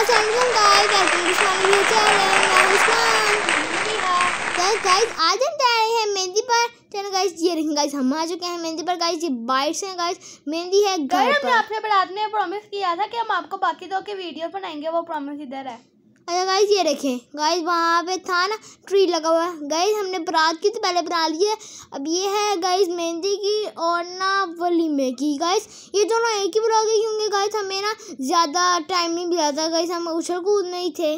Guys welcome to channel, हूँ आज हम जा रहे हैं मेहंदी पर चलो गाइस ये गाइस हम आ चुके हैं मेहंदी पर गाइस ये बाइट्स हैं गाइस मेहंदी है घर पर आपसे बरात प्रॉमिस किया था कि हम आपको बाकी दो के वीडियो बनाएँगे वो प्रॉमिस इधर है अच्छा गाइस ये देखें। गाइस वहाँ पे था ना ट्री लगा हुआ। है गाइस हमने बरात की तो पहले बना ली है। अब ये है गाइस मेहंदी की और ना वलीमे की गाइस ये दोनों एक ही ब्लॉग है क्योंकि गाइस हमें ना ज़्यादा टाइम नहीं मिला था। गाइस हम उछल कूद नहीं थे।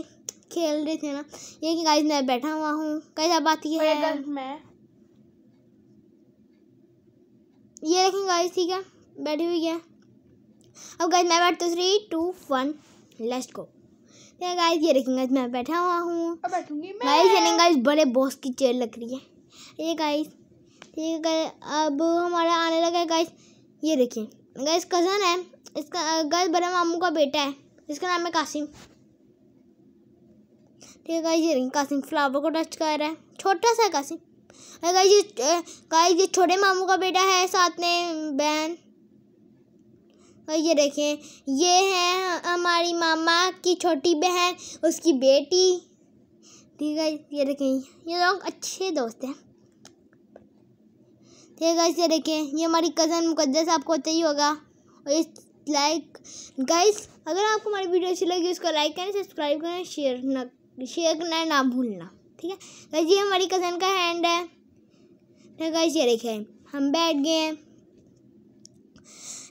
खेल रहे थे ना। ये कि गाइस मैं बैठा हुआ हूँ। गाइस अब बात ये है। मैं। ये देखें गाइस ठीक है? बैठी हुई है। अब गाइस मैं बैठता three two one let's go ठीक गाइस ये देखें गाइस मैं बैठा हुआ हूँ। अब बैठूँगी मैं। गाइस ये गाइस बड़े बॉस की चेयर लग रही है। ये गाइस ठीक है गाइस अब हमारा आने लगा है गाइस ये देखिए गाइस कज़न है। इसका गाइस बड़े मामू का बेटा है। इसका नाम है कासिम। ठीक है गाइस ये देखिए कासिम फ्लावर को टच कर रहा है। छोटा सा है कासिम। गाइस ये गाइस ये छोटे मामू का बेटा है साथ में बहन। और ये देखें, ये है हमारी मामा की छोटी बहन, उसकी बेटी। ठीक है, ये देखें, ये लोग अच्छे दोस्त हैं। ठीक है ये देखें, ये हमारी कज़न मुकदस आपको पता ही होगा। और इस लाइक गाइस अगर आपको हमारी वीडियो अच्छी लगी, उसको लाइक करें सब्सक्राइब करें शेयर ना शेयर करना ना भूलना। ठीक है? गाइस ये हमारी कज़न का हैंड है। ठीक है ये देखें, हम बैठ गए हैं।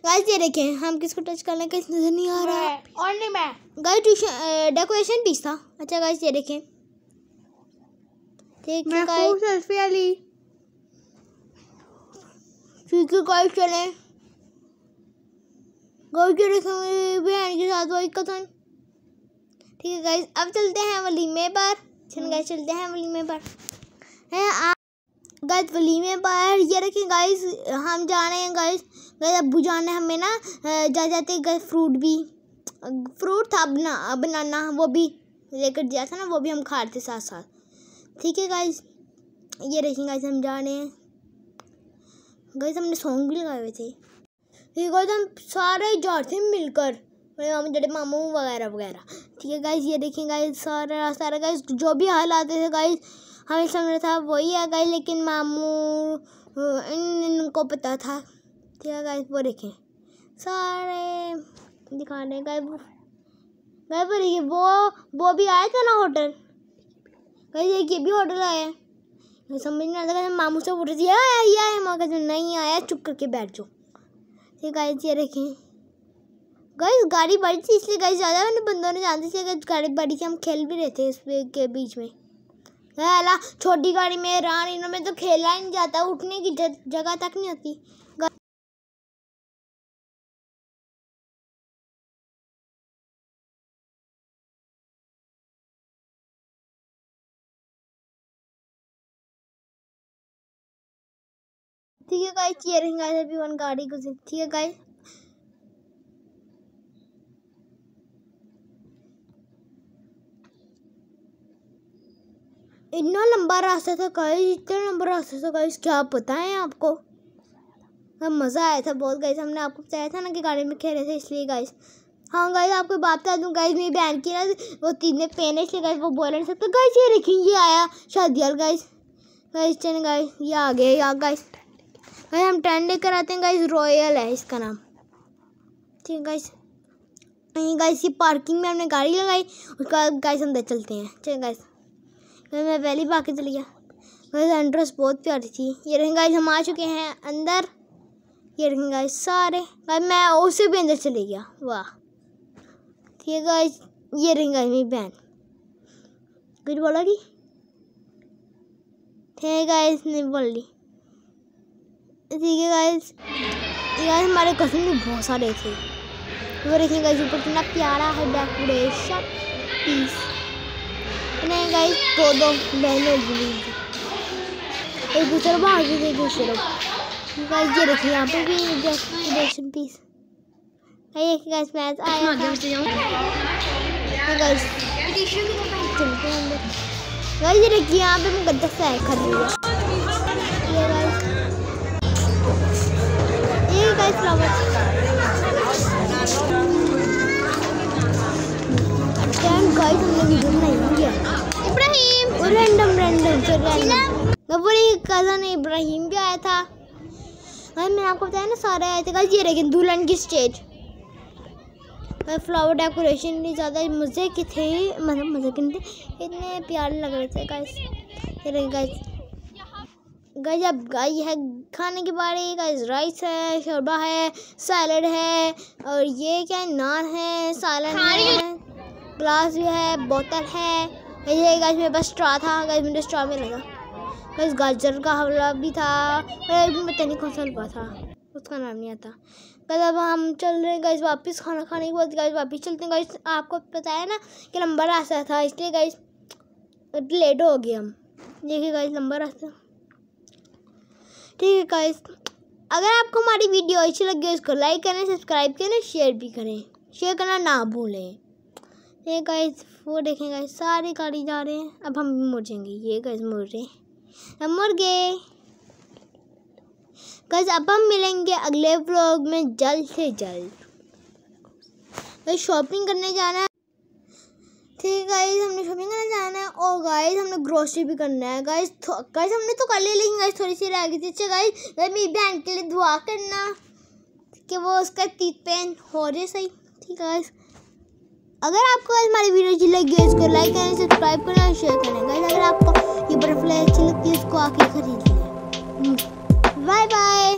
गाइस ये देखें हम किसको टच कर लें किस नज़र नहीं आ रहा। है मैं नहीं मैं। गाइस ट्यूशन डेकोरेशन पीस था। अच्छा गाइस ये देखें। ठीक है मैं गाइस खूब सेल्फी वाली ठीक है गाइस चले। गाइस ये देखें मेरी बहन के साथ वही कथन ठीक है गाइस अब चलते हैं वलीमे पर चल गाइस चलते हैं वलीमे पर है आप गाइस वलीमे पर ये देखें गाइस हम जा रहे हैं गाइस गाइस अब्बू जान ने हमें ना जा जाते गाइस फ्रूट भी। फ्रूट था, बना, बनाना, वो भी लेकर दिया था ना, वो भी हम खा रहे थे साथ साथ। ठीक है गाइस ये देखें गाइस हम जा रहे हैं। गाइस हमने सॉन्ग भी लगाए हुए थे। ये गाइस हम सारे जा रहे थे मिलकर, मेरे मामू जड़े मामू वगैरह वगैरह। ठीक है गाइस ये देखें गाइस सारा सारा गाइस जो भी हाल आते थे गाइस हमें समझ था, वही आ गाइस लेकिन मामू इन, इनको पता था। ठीक है गाइस वो देखें। सारे दिखा रहे हैं वो वो देखिए वो वो भी आया था ना होटल? एक ये भी होटल आया है। समझ नहीं आता मामू से पूछ रही थी ये आया मगर जो नहीं आया, चुप करके बैठ जाओ। ठीक गाइस ये देखें। गाइस गाड़ी बड़ी थी, इसलिए गाइस ज़्यादा मैंने बंदों ने जानती थी। गाड़ी बड़ी थी, हम खेल भी रहे थे इस के बीच में। अला छोटी गाड़ी में रान इनों में तो खेला ही नहीं जाता, उठने की जगह तक नहीं होती। ठीक है गाइस ये रही गाइस अभी वन गाड़ी गुजर ठीक है गाइस इतना लंबा रास्ता था गाइस इतना लंबा रास्ता था गाइस क्या पता है आपको? मज़ा आया था बहुत गाइस हमने आपको बताया था ना कि गाड़ी में खेल रहे थे, इसलिए गाइस हाँ गाइस आपको बात बता दूँ गाइस मेरी बहन की ना वो तीन में पेन है, इसलिए गाइस वो बोल नहीं सकते गाइस ये देखिए ये आया, शादी वाला गाइस गाइस चल गाइस ये आ गए यहाँ गाइस गाइस हम टेंट लेकर आते हैं गाइस रॉयल है इसका नाम। ठीक है गाइस गाइस ये पार्किंग में हमने गाड़ी लगाई, उसके बाद गाइस अंदर चलते हैं। चल गाइस गाइस मैं पहले ही आके चली गया। एंट्रेंस बहुत प्यारी थी। ये रहे गाइस हम आ चुके हैं अंदर। ये रहेंगे सारे। गाइस मैं उसे भी अंदर चले गया। वाह। ठीक है गाइस ये रहेंगे मेरी बहन। कुछ बोला कि? ठीक है गाइस नहीं बोल ली ठीक है गाइस ये गाइस हमारे कसिन भी बहुत सारे थे। वो देखिए गाइस ऊपर कितना प्यारा है डेकोरेशन पीस नहीं गाइस दो दो बहनें जुड़ी थी एक दूसरे भाग गई एक दूसरे गाइस ये देखिए यहाँ पे भी डेकोरेशन पीस ये गाइस मैच आया था। हाँ गाइस चलते हैं अंदर गाइस ये देखिए यहाँ पे मुकद्दस है खरीद ये गाइस ये गाइस फ्लावर गाइस इब्राहिम। और रैंडम रैंडम से रैंडम कज़न इब्राहिम भी आया था। हाँ मैंने आपको बताया ना सारे आए थे। गाइस ये लेकिन दुल्हन की स्टेज फ्लावर डेकोरेशन भी ज़्यादा मज़े की थे। मतलब मज़े के नहीं थे इतने प्यारे लग रहे थे गाइस ये गाइस गाइस अब गाय है खाने की बारी। गाइस राइस है शोरबा है सैलड है और ये क्या है नान है सालन है। ग्लास भी है बोतल है। ये गाइस मेरे पास स्ट्रॉ था। गाइस मेरे स्ट्रॉ में लगा। गाइस गाजर का हलवा भी था। पता नहीं कौन सा हलवा था। उसका नाम नहीं आता। गाइस अब हम चल रहे हैं। गाइस वापस खाना खाने के बाद गाइस वापस चलते हैं। गाइस आपको पता है ना कि नंबर रास्ता था, इसलिए गाइस लेट हो गए हम। देखिए गाइस नंबर रास्ता। ठीक है गाइस अगर आपको हमारी वीडियो अच्छी लगी हो, इसको लाइक करें सब्सक्राइब करें शेयर भी करें। शेयर करना ना भूलें। ये गाइस वो देखें गाइस सारी गाड़ी जा रहे हैं। अब हम भी मुड़ जाएँगे ये गाइस मुड़ रहे हैं। हम मुड़ गए। गाइस अब हम मिलेंगे अगले व्लॉग में जल्द से जल्द। गाइस शॉपिंग करने जाना है। ठीक है गाइस हमने शॉपिंग करने जाना है। और गाइस हमने ग्रोसरी भी करना है। गाइस गाइस हमने तो कर ली लेकिन गाइस थोड़ी सी रह गई थी। अच्छा गाइस मेरी बहन के लिए दुआ करना कि वो उसका टीथ पेन हो जाए सही। ठीक है गाइस अगर आपको हमारी वीडियो अच्छी लगी है, इसको लाइक करें सब्सक्राइब करें और शेयर करें। गाइस अगर आपको ये बटरफ्लाई अच्छी लगती है, इसको आके खरीद लें। Bye bye